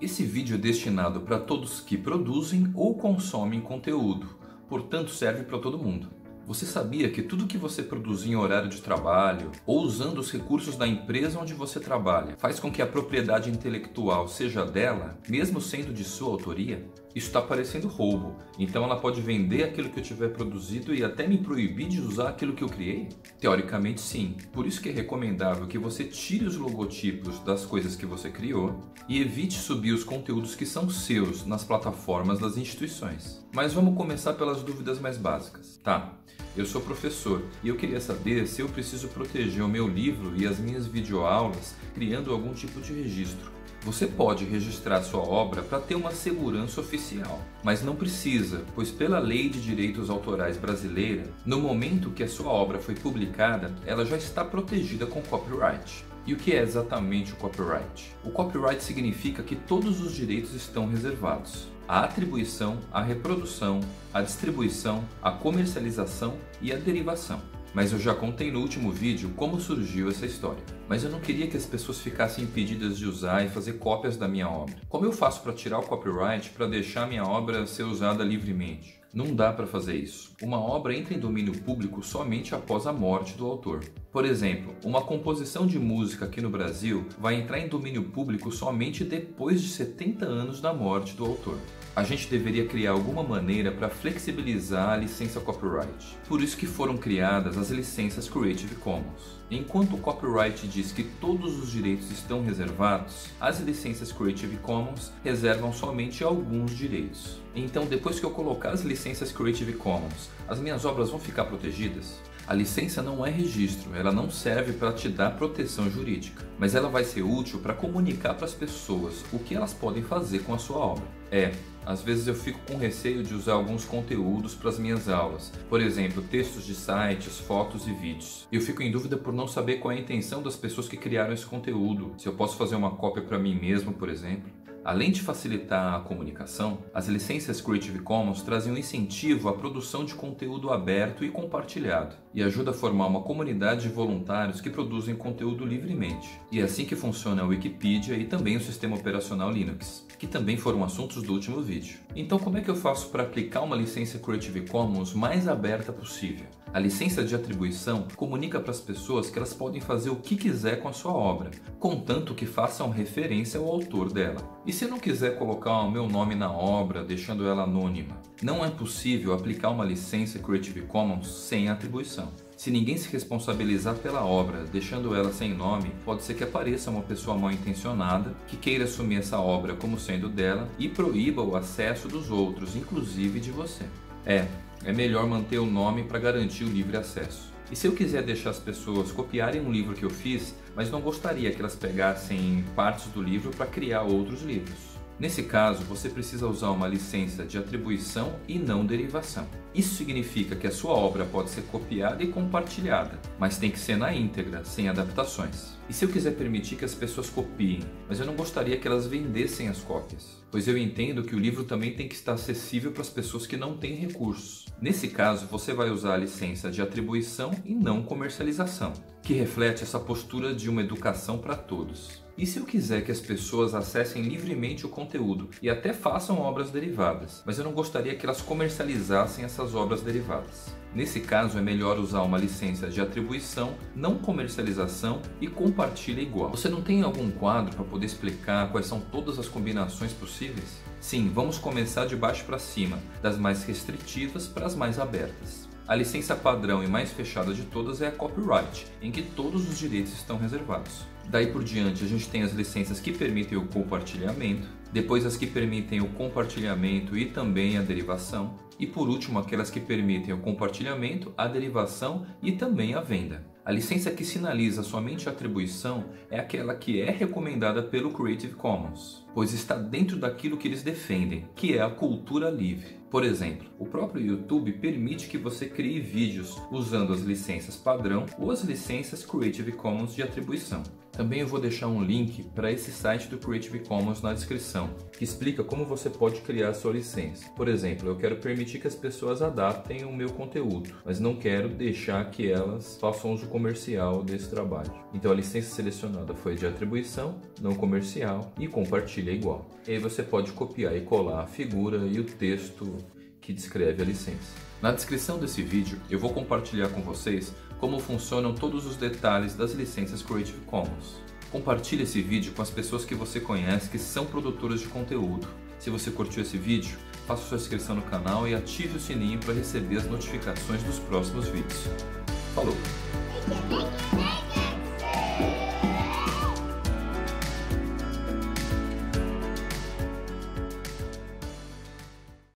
Esse vídeo é destinado para todos que produzem ou consomem conteúdo, portanto serve para todo mundo. Você sabia que tudo que você produz em horário de trabalho ou usando os recursos da empresa onde você trabalha faz com que a propriedade intelectual seja dela, mesmo sendo de sua autoria? Isso está parecendo roubo, então ela pode vender aquilo que eu tiver produzido e até me proibir de usar aquilo que eu criei? Teoricamente, sim. Por isso que é recomendável que você tire os logotipos das coisas que você criou e evite subir os conteúdos que são seus nas plataformas das instituições. Mas vamos começar pelas dúvidas mais básicas. Tá, eu sou professor e eu queria saber se eu preciso proteger o meu livro e as minhas videoaulas criando algum tipo de registro. Você pode registrar sua obra para ter uma segurança oficial, mas não precisa, pois pela Lei de Direitos Autorais brasileira, no momento que a sua obra foi publicada, ela já está protegida com copyright. E o que é exatamente o copyright? O copyright significa que todos os direitos estão reservados a atribuição, a reprodução, a distribuição, a comercialização e a derivação. Mas eu já contei no último vídeo como surgiu essa história. Mas eu não queria que as pessoas ficassem impedidas de usar e fazer cópias da minha obra. Como eu faço para tirar o copyright para deixar minha obra ser usada livremente? Não dá para fazer isso. Uma obra entra em domínio público somente após a morte do autor. Por exemplo, uma composição de música aqui no Brasil vai entrar em domínio público somente depois de 70 anos da morte do autor a gente deveria criar alguma maneira para flexibilizar a licença copyright. Por isso que foram criadas as licenças Creative Commons. Enquanto o copyright diz que todos os direitos estão reservados, as licenças Creative Commons reservam somente alguns direitos. Então, depois que eu colocar as licenças Creative Commons, as minhas obras vão ficar protegidas? A licença não é registro, ela não serve para te dar proteção jurídica, mas ela vai ser útil para comunicar para as pessoas o que elas podem fazer com a sua obra. É, às vezes eu fico com receio de usar alguns conteúdos para as minhas aulas, por exemplo, textos de sites, fotos e vídeos. Eu fico em dúvida por não saber qual é a intenção das pessoas que criaram esse conteúdo, se eu posso fazer uma cópia para mim mesmo, por exemplo. Além de facilitar a comunicação, as licenças Creative Commons trazem um incentivo à produção de conteúdo aberto e compartilhado, e ajuda a formar uma comunidade de voluntários que produzem conteúdo livremente. E é assim que funciona a Wikipedia e também o sistema operacional Linux, que também foram assuntos do último vídeo. Então, como é que eu faço para aplicar uma licença Creative Commons mais aberta possível? A licença de atribuição comunica para as pessoas que elas podem fazer o que quiser com a sua obra, contanto que façam referência ao autor dela. E se não quiser colocar o meu nome na obra, deixando ela anônima? Não é possível aplicar uma licença Creative Commons sem atribuição. Se ninguém se responsabilizar pela obra, deixando ela sem nome, pode ser que apareça uma pessoa mal intencionada que queira assumir essa obra como sendo dela e proíba o acesso dos outros, inclusive de você. É, é melhor manter o nome para garantir o livre acesso. E se eu quiser deixar as pessoas copiarem um livro que eu fiz, mas não gostaria que elas pegassem partes do livro para criar outros livros? Nesse caso, você precisa usar uma licença de atribuição e não derivação. Isso significa que a sua obra pode ser copiada e compartilhada, mas tem que ser na íntegra, sem adaptações. E se eu quiser permitir que as pessoas copiem, mas eu não gostaria que elas vendessem as cópias? Pois eu entendo que o livro também tem que estar acessível para as pessoas que não têm recursos. Nesse caso, você vai usar a licença de atribuição e não comercialização, que reflete essa postura de uma educação para todos. E se eu quiser que as pessoas acessem livremente o conteúdo e até façam obras derivadas, mas eu não gostaria que elas comercializassem essas obras derivadas? Nesse caso, é melhor usar uma licença de atribuição, não comercialização e compartilha igual. Você não tem algum quadro para poder explicar quais são todas as combinações possíveis? Sim, vamos começar de baixo para cima, das mais restritivas para as mais abertas. A licença padrão e mais fechada de todas é a copyright, em que todos os direitos estão reservados. Daí por diante, a gente tem as licenças que permitem o compartilhamento, depois as que permitem o compartilhamento e também a derivação, e por último, aquelas que permitem o compartilhamento, a derivação e também a venda. A licença que sinaliza somente a atribuição é aquela que é recomendada pelo Creative Commons, pois está dentro daquilo que eles defendem, que é a cultura livre. Por exemplo, o próprio YouTube permite que você crie vídeos usando as licenças padrão ou as licenças Creative Commons de atribuição. Também eu vou deixar um link para esse site do Creative Commons na descrição, que explica como você pode criar sua licença. Por exemplo, eu quero permitir que as pessoas adaptem o meu conteúdo, mas não quero deixar que elas façam uso comercial desse trabalho. Então a licença selecionada foi de atribuição, não comercial e compartilha igual. E aí você pode copiar e colar a figura e o texto que descreve a licença. Na descrição desse vídeo eu vou compartilhar com vocês como funcionam todos os detalhes das licenças Creative Commons. Compartilhe esse vídeo com as pessoas que você conhece que são produtoras de conteúdo. Se você curtiu esse vídeo, faça sua inscrição no canal e ative o sininho para receber as notificações dos próximos vídeos. Falou!